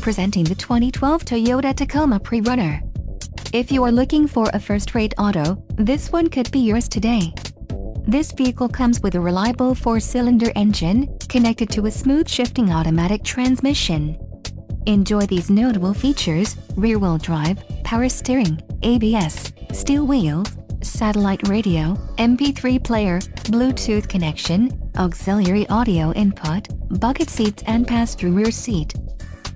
Presenting the 2012 Toyota Tacoma Pre-Runner. If you are looking for a first-rate auto, this one could be yours today. This vehicle comes with a reliable four-cylinder engine, connected to a smooth shifting automatic transmission. Enjoy these notable features, rear-wheel drive, power steering, ABS, steel wheels, satellite radio, MP3 player, Bluetooth connection, auxiliary audio input, bucket seats and pass-through rear seat.